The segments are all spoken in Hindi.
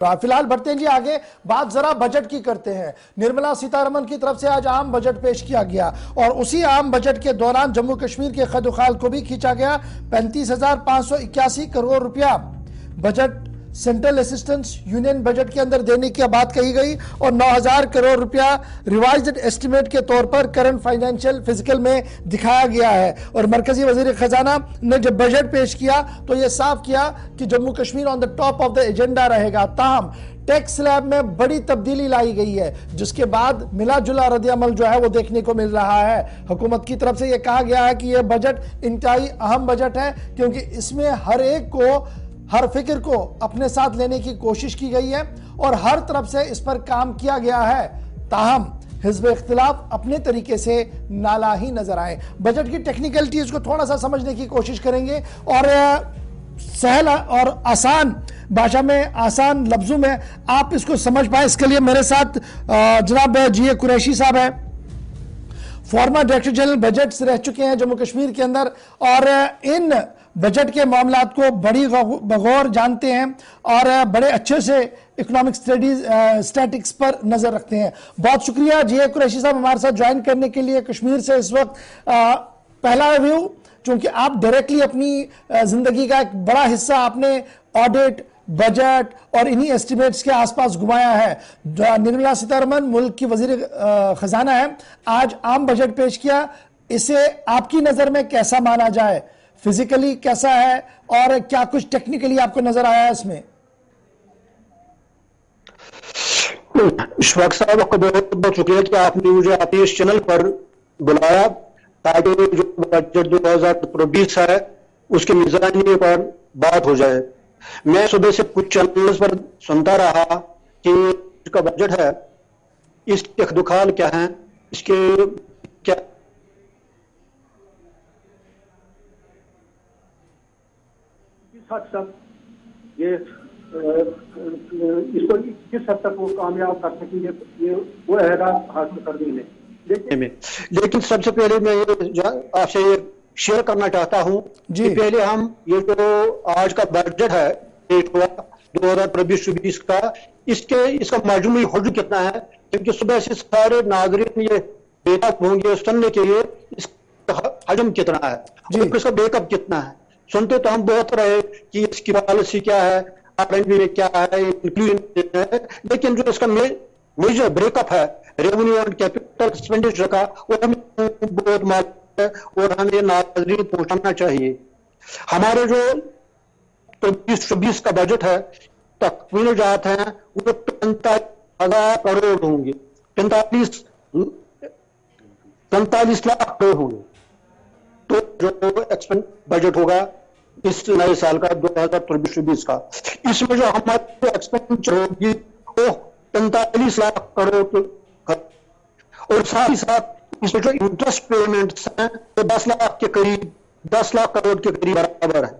तो फ़िलहाल बढ़ते हैं जी आगे। बात जरा बजट की करते हैं। निर्मला सीतारमन की तरफ़ से आज आम बजट पेश किया गया और उसी आम बजट के दौरान जम्मू कश्मीर के खदुखाल को भी खींचा गया। पैंतीस हज़ार पाँच सौ इक्यासी करोड़ रुपया। Budget central assistance union budget के अंदर देने की बात कही गई और 9000 करोड़ रुपया रिवाइज्ड एस्टिमेट के तौर पर करंट फाइनेंशियल फ़िज़िकल में दिखाया गया है। और मरकजी वज़ीर खजाना ने जब बजट पेश किया तो यह साफ़ किया कि Jammu Kashmir on the top of the agenda रहेगा। ताहम टैक्स स्लैब में बड़ी तब्दीली लाई गई है, जिसके बाद मिला जुला रद्दमल जो है वो देखने को मिल रहा है। हुकूमत की तरफ़ से यह कहा गया है कि यह बजट इंतहाई अहम बजट है, क्योंकि इसमें हर एक को हर फ़िक्र को अपने साथ लेने की कोशिश की गई है और हर तरफ़ से इस पर काम किया गया है। ताहम, हिजब इख्तलाफ अपने तरीके से नाला ही नज़र आए। बजट की टेक्निकलिटीज को थोड़ा सा समझने की कोशिश करेंगे और सहल और आसान भाषा में, आसान लफ्जों में आप इसको समझ पाए। इसके लिए मेरे साथ जनाब जी ए कुरैशी साहब है। फॉर्मर डायरेक्टर जनरल बजट रह चुके हैं जम्मू कश्मीर के अंदर और इन बजट के मामला को बड़ी बगौर जानते हैं और बड़े अच्छे से इकोनॉमिक स्टडीज़ स्टैटिक्स पर नज़र रखते हैं। बहुत शुक्रिया जी कुरैशी साहब हमारे साथ ज्वाइन करने के लिए कश्मीर से इस वक्त। पहला रिव्यू क्योंकि आप डायरेक्टली अपनी ज़िंदगी का एक बड़ा हिस्सा आपने ऑडिट बजट और इन्हीं एस्टिमेट्स के आसपास घुमाया है। निर्मला सीतारमन मुल्क की वज़ीर खजाना है। आज आम बजट पेश किया। इसे आपकी नज़र में कैसा माना जाए? फिजिकली कैसा है और क्या कुछ टेक्निकली आपको नज़र आया है इसमें? इशफाक साहब, आपका बहुत बहुत शुक्रिया कि आपने मुझे आपके इस चैनल पर बुलाया। ताकि जो बजट दो हज़ार बीस है, उसके मिजानी पर बात हो जाए। मैं सुबह से कुछ चैनल पर सुनता रहा कि इसका बजट है, इसके दुखाल क्या है, इसके क्या हद तक ये इसको किस हद तक वो कामयाब कर सकेंगे ये वो अहदा हासिल करने में लेकिन लेकिन सबसे पहले मैं ये आपसे ये शेयर करना चाहता हूँ कि पहले हम ये जो तो आज का बजट है दो हज़ार चौबीस बीस का इसके इसका मजमू हज कितना है? क्योंकि सुबह से सारे नागरिक ये बेकअप होंगे सुनने के लिए इसका हजम कितना है? इसका बेकअप कितना है? सुनते तो हम बहुत रहे कि इसकी पॉलिसी क्या है आरएनबी में क्या है इंक्लूजन है, लेकिन जो इसका मेजर ब्रेकअप है रेवेन्यू एंड कैपिटल एक्सपेंडिचर का, वो हमें बहुत मालूम है और हमें नाजरीन पहुंचाना चाहिए। हमारे जो चौबीस चौबीस का बजट है, तकमील जाते हैं, वो पैंतालीस हज़ार करोड़ होंगे। पैंतालीस पैंतालीस लाख करोड़ होंगे। तो जो एक्सपेंड बजट होगा इस नए साल का, दो हज़ार चौबीस बीस का। इसमें जो हमारी एक्सपेंडिचर होगी वो पैंतालीस लाख करोड़ और साथ ही साथ इसमें जो इंटरेस्ट पेमेंट्स हैं, वो दस लाख के करीब, दस लाख करोड़ के करीब बराबर है।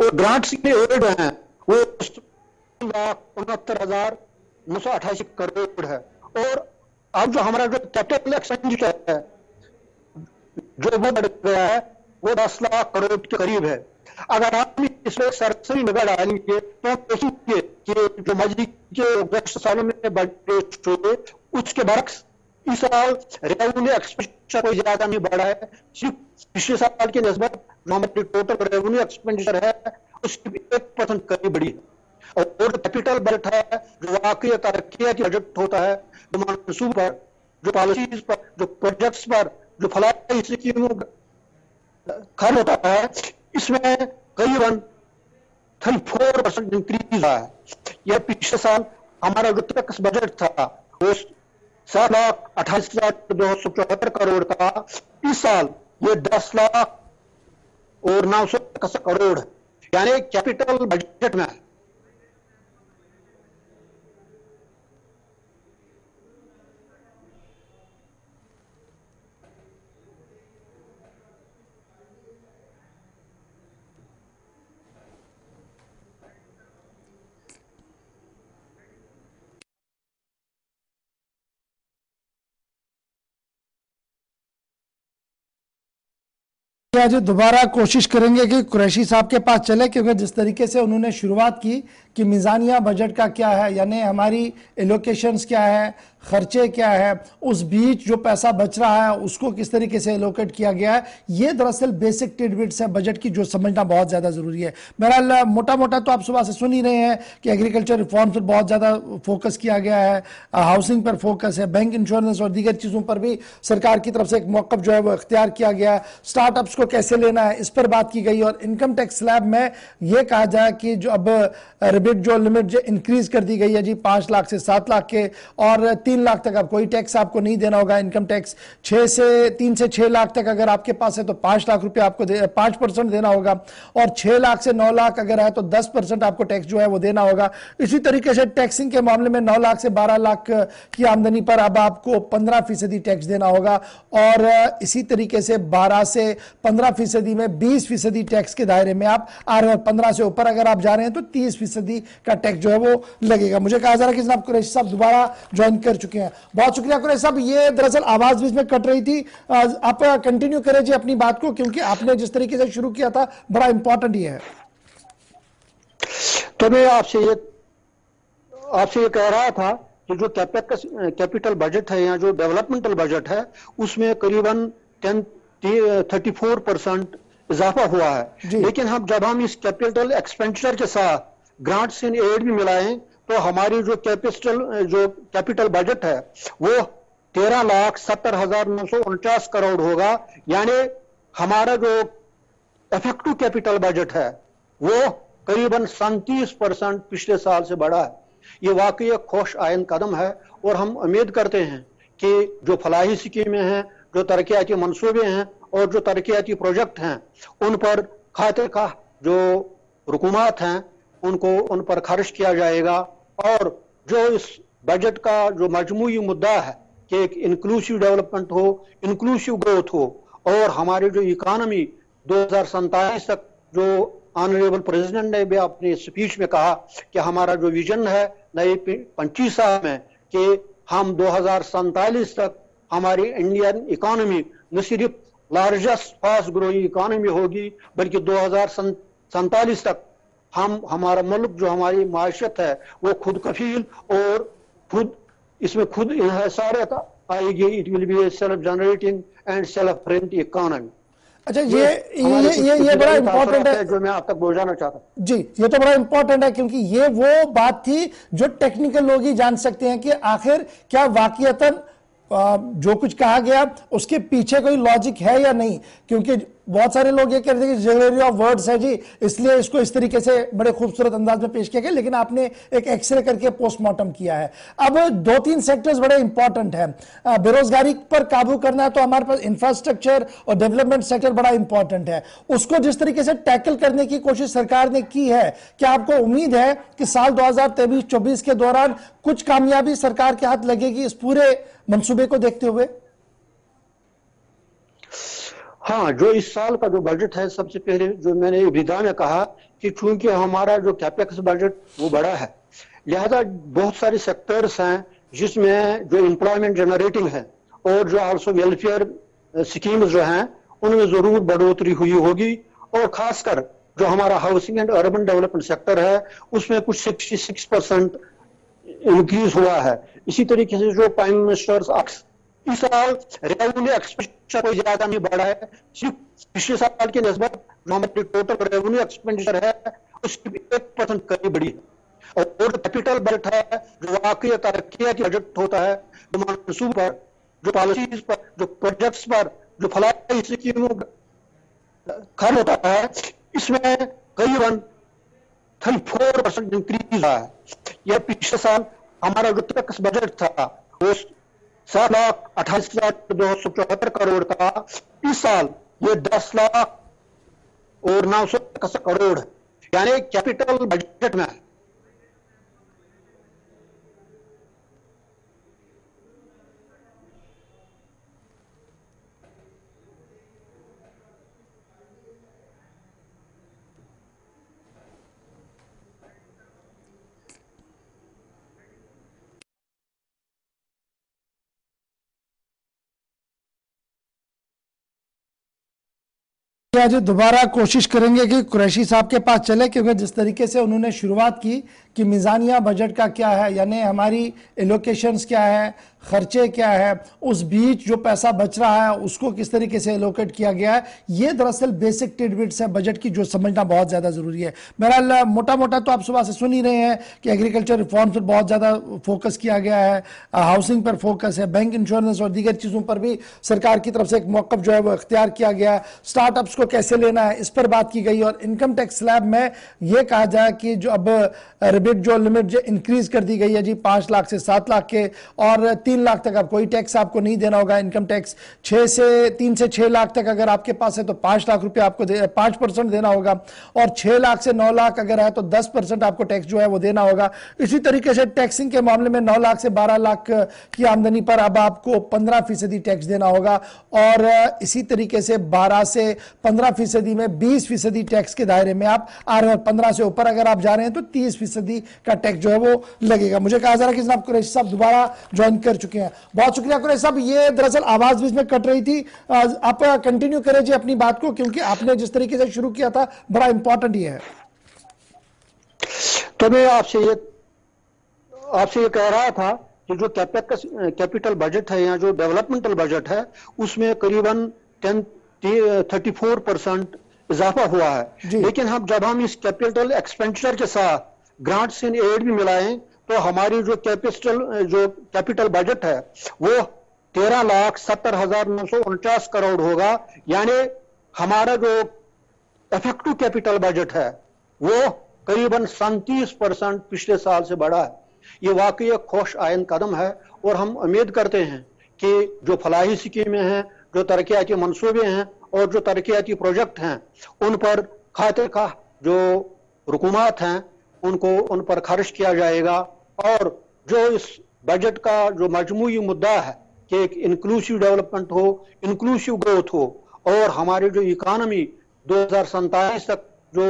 और ग्रांट्स के एड हैं, वो लाख उनहत्तर हज़ार नौ सौ अट्ठासी करोड़ है। और अब जो हमारा जो कैपिटल एक्सपेंडिचर है, जो वो बढ़ गया है वो दस लाख करोड़ के करीब है। अगर आप इसमें सरसरी निगाह डालेंगे तो हम देखेंगे कि जो मजी के दस सालों में बजट हुए उसके बरक्स इस साल रेवेन्यू एक्सपेंडिचर कोई ज़्यादा नहीं बढ़ा है। सिर्फ़ पिछले साल की नस्बत हमारी टोटल रेवेन्यू एक्सपेंडिचर है, उसकी एक परसेंट करीब बढ़ी है। और जो कैपिटल बजट है, जो वाकई तरक्की बजट होता है, जो मनसूब पर, जो पॉलिसीज़ पर, जो प्रोजेक्ट्स पर, जो फलाई स्कीमों खर्च होता है? इसमें करीबन थर्टी फोर परसेंट इंक्रीज हुआ है। यह पिछले साल हमारा टैक्स बजट था वो सात लाख अट्ठाईस हज़ार दो सौ चौहत्तर करोड़ का। इस साल ये दस लाख और नौ सौ करोड़, यानी कैपिटल बजट में। आज दोबारा कोशिश करेंगे कि कुरैशी साहब के पास चले, क्योंकि जिस तरीके से उन्होंने शुरुआत की कि मिज़ानिया बजट का क्या है, यानी हमारी एलोकेशंस क्या है, खर्चे क्या है, उस बीच जो पैसा बच रहा है, उसको किस तरीके से एलोकेट किया गया है, ये दरअसल बेसिक टिडबिट्स है बजट की, जो समझना बहुत ज़्यादा ज़रूरी है। बहरहाल मोटा मोटा तो आप सुबह से सुन ही रहे हैं कि एग्रीकल्चर रिफॉर्म पर बहुत ज़्यादा फोकस किया गया है हाउसिंग पर फोकस है बैंक इंश्योरेंस और दीगर चीज़ों पर भी सरकार की तरफ़ से एक मौकफ जो है वो इख्तियार किया गया है। स्टार्टअप्स को कैसे लेना है, इस पर बात की गई और इनकम टैक्स स्लैब में यह कहा जाए कि जो अब रिबिट जो लिमिट जो इंक्रीज कर दी गई है जी, पाँच लाख से सात लाख के और तीन लाख तक अब कोई टैक्स आपको नहीं देना होगा इनकम टैक्स छह से, तीन से छह लाख तक अगर आपके पास है तो पाँच लाख रुपए आपको पाँच परसेंट देना होगा और छह लाख से नौ लाख अगर है तो दस परसेंट आपको टैक्स जो है वो देना होगा। इसी तरीके से टैक्सिंग के मामले में नौ लाख से बारह लाख की आमदनी पर अब आपको पंद्रह फ़ीसदी टैक्स देना होगा और इसी तरीके से बारह से पंद्रह फ़ीसदी में, बीस फ़ीसदी टैक्स के दायरे में आप आ रहे हैं पंद्रह से ऊपर अगर आप जा रहे हैं तो तीस फ़ीसदी का टैक्स जो है वो लगेगा। मुझे कहा जा रहा है कि जनाब कुरैशी साहब दोबारा ज्वाइन कर चुके हैं। बहुत शुक्रिया कुरैशी साहब, ये दरअसल आवाज़ बीच में कट रही थी। आप कंटिन्यू करें जी अपनी बात को, क्योंकि आपने जिस तरीके से शुरू किया था, बड़ा इंपॉर्टेंट ये है। तो मैं आपसे ये आपसे ये कह रहा था कि जो कैपिटल बजट है या जो डेवलपमेंटल बजट है, उसमें करीबन टेन थर्टी फोर परसेंट इजाफा हुआ है। लेकिन हम जब हम इस कैपिटल एक्सपेंडिचर के साथ ग्रांट्स इन एड भी मिलाएँ तो हमारी जो कैपिटल जो कैपिटल बजट है वो तेरह लाख सत्तर हज़ार नौ सौ उनचास करोड़ होगा। यानी हमारा जो इफ़ेक्टिव कैपिटल बजट है वो करीबन सैंतीस परसेंट पिछले साल से बढ़ा है। ये वाकई एक खुश आयन कदम है और हम उम्मीद करते हैं कि जो फलाही स्कीमें हैं जो तरक्याती मनसूबे हैं और जो तरक्याती प्रोजेक्ट हैं, उन पर खाते का जो रुकूमत हैं, उनको, उन पर खर्च किया जाएगा। और जो इस बजट का जो मजमू मुद्दा है कि एक इंक्लूसिव डेवलपमेंट हो इंक्लूसिव ग्रोथ हो, और हमारी जो इकानमी दो तक जो ऑनरेबल प्रेसिडेंट ने भी अपने स्पीच में कहा कि हमारा जो विजन है नए पच्चीस साल में कि हम दो तक हमारी इंडियन इकोनॉमी न सिर्फ़ लार्जेस्ट फास्ट ग्रोइंग इकोनॉमी होगी बल्कि दो हज़ार तक हम हमारा मुल्क जो हमारी माशत है वो खुद कफील और खुद इसमें खुद इंसारियत आएगी it will be self generating and self friend economy अच्छा ये ये ये ये बड़ा इंपॉर्टेंट है। जो मैं आप तक पहुंचाना चाहता हूँ। जी ये तो बड़ा इंपॉर्टेंट है क्योंकि ये वो बात थी जो टेक्निकल लोग ही जान सकते हैं कि आखिर क्या वाकईतन जो कुछ कहा गया उसके पीछे कोई लॉजिक है या नहीं? क्योंकि बहुत सारे लोग ये कहते हैं कि ज्वेलरी ऑफ़ वर्ड्स है जी, इसलिए इसको इस तरीके से बड़े खूबसूरत अंदाज में पेश किया गया, लेकिन आपने एक एक्सरे करके पोस्टमार्टम किया है। अब दो तीन सेक्टर्स बड़े इंपॉर्टेंट है। बेरोजगारी पर काबू करना है तो हमारे पास इंफ्रास्ट्रक्चर और डेवलपमेंट सेक्टर बड़ा इंपॉर्टेंट है। उसको जिस तरीके से टैकल करने की कोशिश सरकार ने की है, क्या आपको उम्मीद है कि साल दो हज़ार के दौरान कुछ कामयाबी सरकार के हाथ लगेगी इस पूरे मंसूबे को देखते हुए? हाँ जो इस साल का जो बजट है, सबसे पहले जो मैंने विधा में कहा कि चूँकि हमारा जो कैपेक्स बजट वो बड़ा है, लिहाजा बहुत सारे सेक्टर्स हैं जिसमें जो एम्प्लॉयमेंट जनरेटिंग है और जो आल्सो वेलफेयर स्कीम्स जो हैं, उनमें ज़रूर बढ़ोतरी हुई होगी और खासकर जो हमारा housing and urban development sector है, उसमें कुछ सिक्सटी सिक्स परसेंट इंक्रीज हुआ है। इसी तरीके से जो प्राइम मिनिस्टर्स इस साल रेवेन्यू एक्सपेंडिचर कोई ज़्यादा नहीं बढ़ा है। सिर्फ़ पिछले साल की नस्बत हमारी टोटल रेवेन्यू एक्सपेंडिचर है उसकी एक परसेंट करीब बढ़ी है। और जो कैपिटल बजट है, जो वाकई तरक्की बजट होता है, जो मनसूब पर, जो पॉलिसीज़ पर, जो प्रोजेक्ट्स पर, जो फलाई स्कीमों खर्च होता है, इसमें करीबन थर्टी फोर परसेंट इंक्रीज हुआ है। यह पिछले साल हमारा जो टैक्स बजट था, वो सात लाख अट्ठाईस हज़ार दो सौ चौहत्तर करोड़ का इस साल ये दस लाख और नौ सौ करोड़, यानी कैपिटल बजट में। आज दोबारा कोशिश करेंगे कि कुरैशी साहब के पास चले, क्योंकि जिस तरीके से उन्होंने शुरुआत की कि मिज़ानिया बजट का क्या है, यानी हमारी एलोकेशंस क्या है, खर्चे क्या है, उस बीच जो पैसा बच रहा है, उसको किस तरीके से एलोकेट किया गया है, ये दरअसल बेसिक टिडबिट्स है बजट की, जो समझना बहुत ज़्यादा ज़रूरी है। बहरहाल मोटा मोटा तो आप सुबह से सुन ही रहे हैं कि एग्रीकल्चर रिफॉर्म पर बहुत ज़्यादा फोकस किया गया है हाउसिंग पर फोकस है बैंक इंश्योरेंस और दीगर चीज़ों पर भी सरकार की तरफ़ से एक मौकफ जो है वो इख्तियार किया गया है। स्टार्टअप्स को कैसे लेना है, इस पर बात की गई और इनकम टैक्स स्लैब में यह कहा जाए कि जो अब रिबिट जो लिमिट जो इंक्रीज कर दी गई है जी, पाँच लाख से सात लाख के और तीन लाख तक अब कोई टैक्स आपको नहीं देना होगा इनकम टैक्स छह से तीन से छह लाख तक अगर आपके पास है तो पाँच लाख रुपए आपको पाँच परसेंट देना होगा और छह लाख से नौ लाख अगर है तो दस परसेंट आपको टैक्स जो है वो देना होगा। इसी तरीके से टैक्सिंग के मामले में नौ लाख से बारह लाख की आमदनी पर अब आपको पंद्रह फ़ीसदी टैक्स देना होगा और इसी तरीके से बारह से पंद्रह फ़ीसदी में बीस फ़ीसदी टैक्स के दायरे में आप आ रहे हैं पंद्रह से ऊपर अगर आप जा रहे हैं तो तीस फ़ीसदी का टैक्स जो है वो लगेगा। मुझे कहा जा रहा है कि जनाब कुरैशी साहब दोबारा ज्वाइन कर चुके हैं। बहुत शुक्रिया कुरैशी साहब। ये दरअसल आवाज़ भी इसमें कट रही थी। आप कंटिन्यू करें जी अपनी बात को क्योंकि आपने जिस तरीके से शुरू किया था बड़ा इंपॉर्टेंट ये है। तो मैं आपसे ये आपसे ये कह रहा था कि जो कैपिटल बजट है या जो डेवलपमेंटल बजट है उसमें करीबन टेन थर्टी फोर परसेंट इजाफा हुआ है। लेकिन हम जब हम इस कैपिटल एक्सपेंडिचर के साथ ग्रांट्स इन एड भी मिलाएँ तो हमारी जो कैपिटल जो कैपिटल बजट है, वो तेरह लाख सत्तर हज़ार नौ सौ उनचास करोड़ होगा। यानी हमारा जो इफ़ेक्टिव कैपिटल बजट है, वो करीबन सैंतीस परसेंट पिछले साल से बढ़ा है। ये वाकई एक खुश आयन कदम है, और हम उम्मीद करते हैं कि जो फलाही स्कीमें हैं, जो तरक्याती मंसूबे हैं, और जो तरक्याती प्रोजेक्ट हैं, उन पर खाते का जो रुकुमात हैं उनको उन पर खर्च किया जाएगा। और जो इस बजट का जो मजमू मुद्दा है कि एक इंक्लूसिव डेवलपमेंट हो इंक्लूसिव ग्रोथ हो, और हमारी जो इकानमी दो तक जो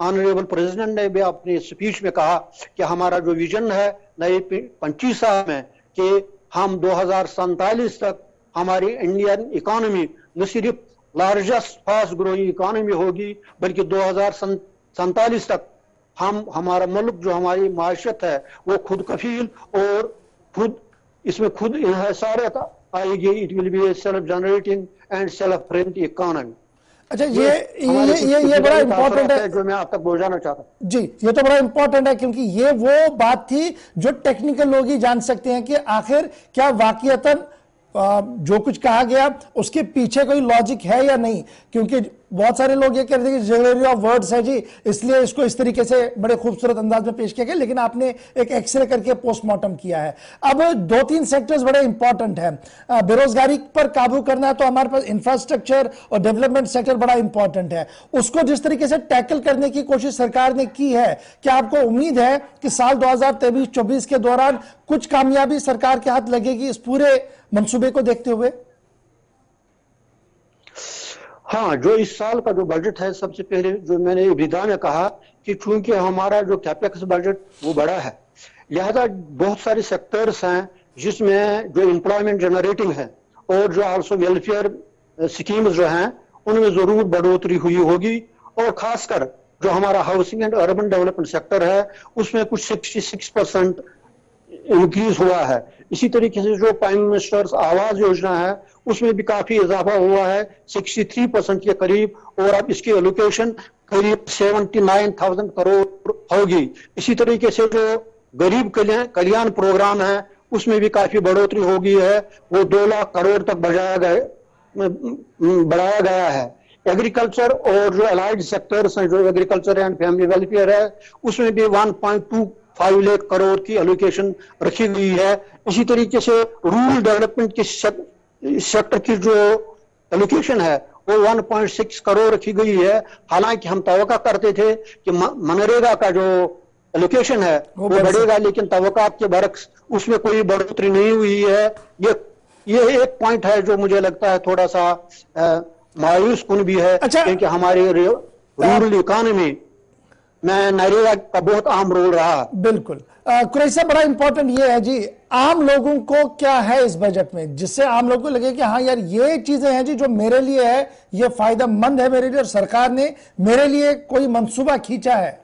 ऑनरेबल प्रेसिडेंट ने भी अपनी स्पीच में कहा कि हमारा जो विजन है नए पच्चीस साल में कि हम दो तक हमारी इंडियन इकोनॉमी न सिर्फ़ लार्जेस्ट फास्ट ग्रोइंग इकोनॉमी होगी, बल्कि दो तक हम हमारा मुल्क जो हमारी माशत है वो खुद कफील और खुद इसमें खुद इंसारियत आएगी it will be self generating and self friend economy अच्छा ये ये ये ये बड़ा इंपॉर्टेंट है। जो मैं आप तक पहुंचाना चाहता हूँ। जी ये तो बड़ा इंपॉर्टेंट है क्योंकि ये वो बात थी जो टेक्निकल लोग ही जान सकते हैं कि आखिर क्या वाकईतन जो कुछ कहा गया उसके पीछे कोई लॉजिक है या नहीं? क्योंकि बहुत सारे लोग ये कहते हैं कि ज्वेलरी ऑफ़ वर्ड्स है जी, इसलिए इसको इस तरीके से बड़े खूबसूरत अंदाज में पेश किया गया, लेकिन आपने एक एक्सरे करके पोस्टमार्टम किया है। अब दो तीन सेक्टर्स बड़े इंपॉर्टेंट हैं। बेरोजगारी पर काबू करना है तो हमारे पास इंफ्रास्ट्रक्चर और डेवलपमेंट सेक्टर बड़ा इंपॉर्टेंट है। उसको जिस तरीके से टैकल करने की कोशिश सरकार ने की है, क्या आपको उम्मीद है कि साल दो हज़ार के दौरान कुछ कामयाबी सरकार के हाथ लगेगी इस पूरे मंसूबे को देखते हुए? हाँ जो इस साल का जो बजट है, सबसे पहले जो मैंने विधा में कहा कि चूँकि हमारा जो कैपेक्स बजट वो बड़ा है, लिहाजा बहुत सारे सेक्टर्स हैं जिसमें जो एम्प्लॉयमेंट जनरेटिंग है और जो आल्सो वेलफेयर स्कीम्स जो हैं, उनमें ज़रूर बढ़ोतरी हुई होगी और खासकर जो हमारा housing and urban development sector है, उसमें कुछ 66 परसेंट इंक्रीज हुआ है। इसी तरीके से जो प्राइम मिनिस्टर्स आवास योजना है उसमें भी काफ़ी इजाफा हुआ है 63 परसेंट के करीब और अब इसकी एलोकेशन करीब 79,000 करोड़ होगी। इसी तरीके से जो गरीब कल्याण प्रोग्राम है उसमें भी काफ़ी बढ़ोतरी हो गई है। वो दो लाख करोड़ तक बढ़ाया गया बढ़ाया गया है। एग्रीकल्चर और जो अलाइड सेक्टर्स हैं जो एग्रीकल्चर एंड फैमिली वेलफेयर है उसमें भी 1.25 लाख करोड़ की एलोकेशन रखी गई है। इसी तरीके से रूरल डेवलपमेंट के सेक्टर की जो एलोकेशन है वो 1.6 करोड़ रखी गई है। हालाँकि हम तो करते थे कि मनरेगा का जो एलोकेशन है वो, वो बढ़ेगा लेकिन तो के बरक्स उसमें कोई बढ़ोतरी नहीं हुई है। ये ये एक पॉइंट है जो मुझे लगता है थोड़ा सा मायूस कन भी है अच्छा, क्योंकि हमारी रूरल इकोनॉमी में नरेगा का बहुत अहम रोल रहा। बिल्कुल। कुरैसा बड़ा इंपॉर्टेंट ये है जी, आम लोगों को क्या है इस बजट में? जिससे आम लोगों को लगे कि हाँ यार, ये चीज़ें हैं जी जो मेरे लिए है, ये फ़ायदेमंद है मेरे लिए और सरकार ने मेरे लिए कोई मंसूबा खींचा है?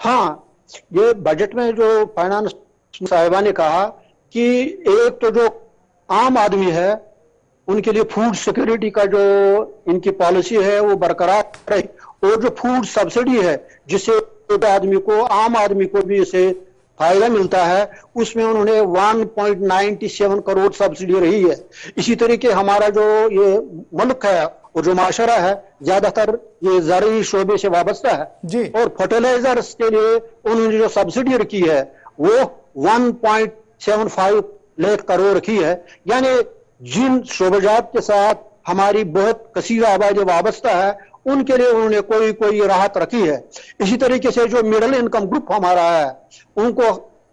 हाँ ये बजट में जो फाइनेंस साहिबा ने कहा कि एक तो जो आम आदमी है, उनके लिए फ़ूड सिक्योरिटी का जो इनकी पॉलिसी है, वो बरकरार रही और जो फ़ूड सब्सिडी है जिससे आदमी को आम आदमी को भी इसे फ़ायदा मिलता है। उसमें उन्होंने 1.97 करोड़ सब्सिडी रही है। इसी तरीके हमारा जो ये मुल्क है और जो माशरा है ज़्यादातर ये ज़रिए शोबे से वाबस्ता है। जी। और फर्टिलाइजर्स के लिए उन्होंने जो सब्सिडी रखी है वो 1.75 लाख करोड़ रखी है। यानी जिन शोबजात के साथ हमारी बहुत कसीर आबादी वाबस्ता है उनके लिए उन्होंने कोई कोई राहत रखी है। इसी तरीके से जो मिडिल इनकम ग्रुप हमारा है, उनको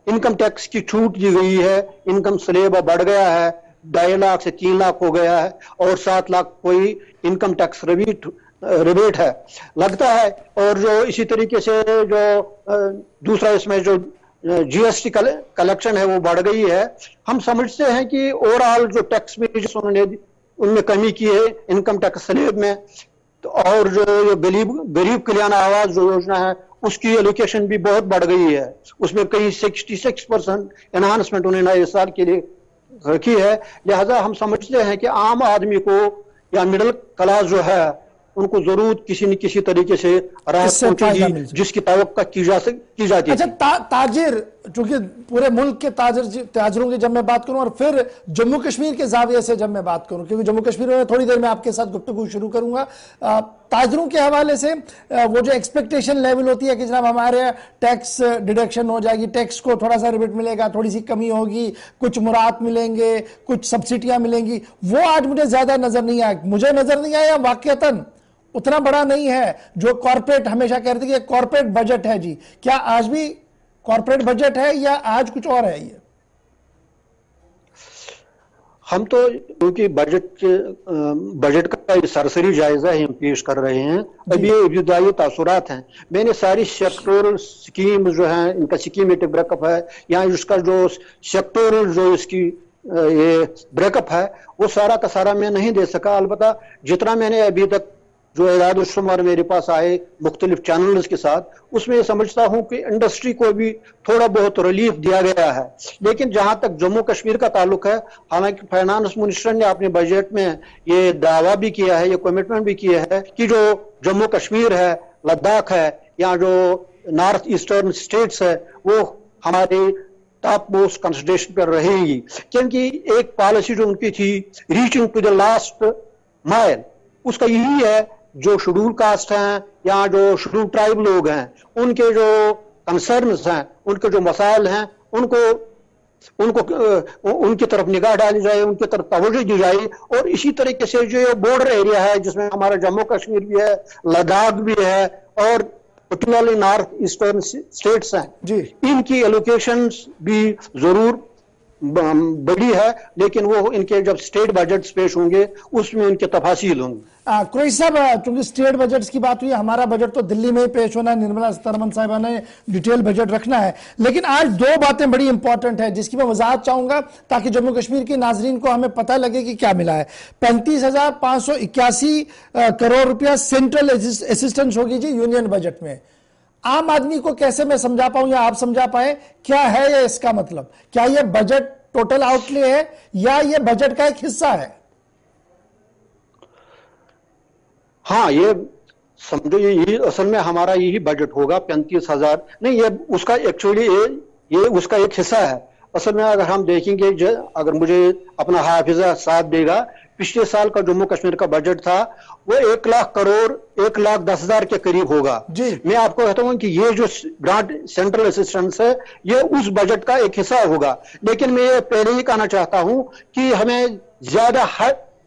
इनकम टैक्स की छूट दी गई है इनकम स्लेब बढ़ गया है, ढाई लाख से तीन लाख हो गया है, और सात लाख कोई इनकम टैक्स रिबीट रिबेट है। लगता है, और जो इसी तरीके से जो दूसरा इसमें जो जीएसटी कलेक्शन है, वो बढ़ गई है। हम समझते हैं कि ओवरऑल जो टैक्स में उन्होंने, उनमें कमी की है इनकम टैक्स स्लेब में तो और जो ये गरीब गरीब कल्याण आवास जो योजना है उसकी एलोकेशन भी बहुत बढ़ गई है। उसमें कई 66 परसेंट एनहांसमेंट उन्होंने नए साल के लिए रखी है। लिहाजा हम समझते हैं कि आम आदमी को या मिडिल क्लास जो है उनको ज़रूर किसी न किसी तरीके से राहत पहुंचेगी जिसकी तो की जा की जाती अच्छा ता, ताजिर चूँकि पूरे मुल्क के ताजर ताजरों की जब मैं बात करूँ, और फिर जम्मू कश्मीर के जाविये से जब मैं बात करूँ, क्योंकि जम्मू कश्मीर में थोड़ी देर में आपके साथ गुफ्तु शुरू करूँगा। ताजरों के हवाले से वो जो एक्सपेक्टेशन लेवल होती है कि जनाब हमारे टैक्स डिडक्शन हो जाएगी टैक्स को थोड़ा सा रिबिट मिलेगा, थोड़ी सी कमी होगी, कुछ मुराद मिलेंगे, कुछ सब्सिडियाँ मिलेंगी, वो आज मुझे ज़्यादा नज़र नहीं आया। मुझे नज़र नहीं आया वाक्यतन, उतना बड़ा नहीं है जो कॉरपोरेट हमेशा कहते हैं कि कॉरपोरेट बजट है जी। क्या आज भी कॉरपोरेट बजट है या आज कुछ और है ये? हम तो क्योंकि बजट बजट का सरसरी जायजा ही हम पेश कर रहे हैं। अब ये इब्तदाई तासुरात हैं। मैंने सारी सेक्टोरल स्कीम जो है इनका स्कीमेटिक ब्रेकअप है या इसका जो सेक्टोरल जो इसकी ये ब्रेकअप है वो सारा का सारा मैं नहीं दे सका। अलबत् जितना मैंने अभी तक जो एजाद शुमार मेरे पास आए, मुख्तलिफ़ चैनल्स के साथ, उसमें समझता हूँ कि इंडस्ट्री को भी थोड़ा बहुत रिलीफ दिया गया है। लेकिन जहाँ तक जम्मू कश्मीर का ताल्लुक है, हालाँकि फाइनेंस मिनिस्टर ने अपने बजट में ये दावा भी किया है, ये कमिटमेंट भी किया है कि जो जम्मू कश्मीर है, लद्दाख है, या जो नॉर्थ ईस्टर्न स्टेट्स है, वो हमारे टॉप मोस्ट कंसिडरेशन पर रहेगी। क्योंकि एक पॉलिसी जो उनकी थी reaching to the last mile उसका यही है जो शेड्यूल कास्ट हैं या जो शेड्यूल ट्राइब लोग हैं उनके जो कंसर्न हैं उनके जो मसाइल हैं उनको उनको उनकी तरफ़ निगाह डाली जाए उनकी तरफ़ तवज्जो दी जाए और इसी तरीके से जो बॉर्डर एरिया है जिसमें हमारा जम्मू कश्मीर भी है लद्दाख भी है और पर्टिकुलरली नॉर्थ ईस्टर्न स्टेट्स हैं जी। इनकी एलोकेशन भी ज़रूर बड़ी है, लेकिन वो इनके जब स्टेट बजट पेश होंगे, उसमें उनके तफासिल होंगे। कोई साहब चूँकि स्टेट बजट की बात हुई, हमारा बजट तो दिल्ली में ही पेश होना है, निर्मला सीतारमन साहबा ने डिटेल बजट रखना है। लेकिन आज दो बातें बड़ी इंपॉर्टेंट है, जिसकी मैं वजाहत चाहूँगा, ताकि जम्मू कश्मीर के नाजरीन को हमें पता लगे कि क्या मिला है। पैंतीस हज़ार पाँच सौ इक्यासी करोड़ रुपया सेंट्रल असिस्टेंस होगी जी यूनियन बजट में। आम आदमी को कैसे मैं समझा पाऊँ या आप समझा पाए? क्या है ये इसका मतलब? क्या ये बजट टोटल आउटले है या ये बजट का एक हिस्सा है? हाँ ये समझो, ये यही असल में हमारा यही बजट होगा, पैंतीस हज़ार। नहीं, ये उसका एक्चुअली ये ये उसका एक हिस्सा है। असल में अगर हम देखेंगे अगर मुझे अपना हाफिजा साथ देगा पिछले साल का जम्मू कश्मीर का बजट था वो एक लाख करोड़ एक लाख दस हज़ार के करीब होगा। जी। मैं आपको कहता हूँ कि ये जो ग्रांट सेंट्रल असिस्टेंस है ये उस बजट का एक हिस्सा होगा। लेकिन मैं ये पहले ही कहना चाहता हूँ कि हमें ज़्यादा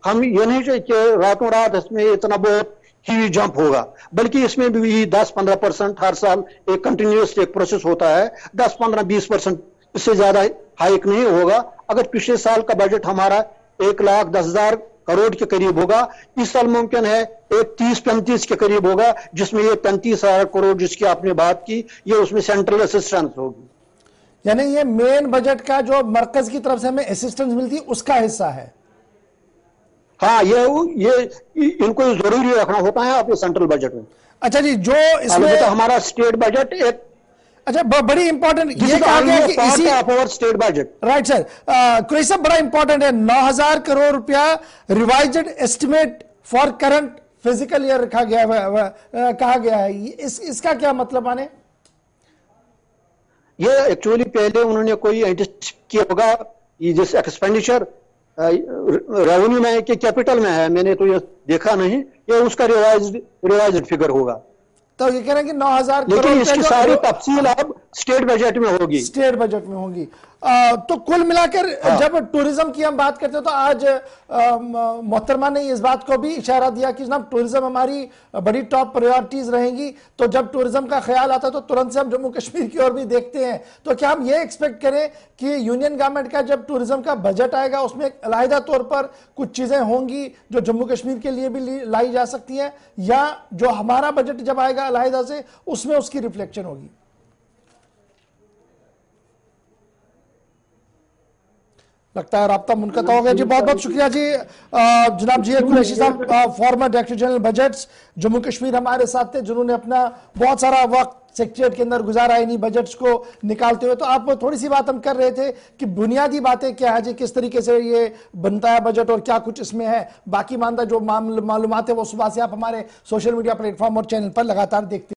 हम ये नहीं चाहिए कि रातों रात इसमें इतना बहुत ही जंप होगा बल्कि इसमें भी दस पंद्रह परसेंट हर साल एक कंटिन्यूस एक प्रोसेस होता है। दस पंद्रह बीस परसेंट इससे ज़्यादा हाइक नहीं होगा। अगर पिछले साल का बजट हमारा एक लाख दस हज़ार करोड़ के करीब होगा। इस साल मुमकिन है एक तीस पैंतीस के करीब होगा जिसमें ये पैंतीस हज़ार करोड़ जिसकी आपने बात की ये उसमें सेंट्रल असिस्टेंस होगी। यानी ये मेन बजट का जो मरकज की तरफ़ से हमें असिस्टेंस मिलती है उसका हिस्सा है। हाँ ये ये इनको ज़रूरी रखना होता है अपने सेंट्रल बजट में। अच्छा जी जो इसमें तो हमारा स्टेट बजट एक अच्छा ब- बड़ी इंपॉर्टेंट ये कहा गया कि इसी our state budget right sir कोई सब बड़ा इंपॉर्टेंट है। नौ हज़ार करोड़ रुपया revised estimate for current fiscal year रखा गया है, व- व- कहा गया है। इस, इसका क्या मतलब माने? ये एक्चुअली पहले उन्होंने कोई किया होगा ये जिस एक्सपेंडिचर रेवेन्यू में है कि कैपिटल में है मैंने तो ये देखा नहीं ये उसका रिवाइज रिवाइज फिगर होगा। तो ये कह रहे हैं कि नौ हज़ार करोड़ लेकिन इसकी सारी तफसील अब स्टेट बजट में होगी। स्टेट बजट में होंगी। तो कुल मिलाकर जब टूरिज़्म की हम बात करते हैं तो आज मोहतरमा ने इस बात को भी इशारा दिया कि जनाब टूरिज़्म हमारी बड़ी टॉप प्रायोरिटीज रहेंगी। तो जब टूरिज़्म का ख्याल आता है तो तुरंत से हम जम्मू कश्मीर की ओर भी देखते हैं। तो क्या हम ये एक्सपेक्ट करें कि यूनियन गवर्नमेंट का जब टूरिज़्म का बजट आएगा उसमें अलहदा तौर पर कुछ चीज़ें होंगी जो जम्मू कश्मीर के लिए भी लाई जा सकती हैं या जो हमारा बजट जब आएगा अलहदा से उसमें उसकी रिफ्लेक्शन होगी? लगता है रबता मुनकता हो गया जी, बहुत बहुत शुक्रिया जी। जनाब जी कुरैशी साहब former director general budgets Jammu Kashmir हमारे साथ थे, जिन्होंने अपना बहुत सारा वक्त सेक्रेटरीट के अंदर गुजारा इन्हीं बजट्स को निकालते हुए। तो आप थोड़ी सी बात हम कर रहे थे कि बुनियादी बातें क्या है जी, किस तरीके से ये बनता है बजट और क्या कुछ इसमें है। बाकी मानदा जो मालूम है, वो सुबह से आप हमारे सोशल मीडिया प्लेटफॉर्म और चैनल पर लगातार देखते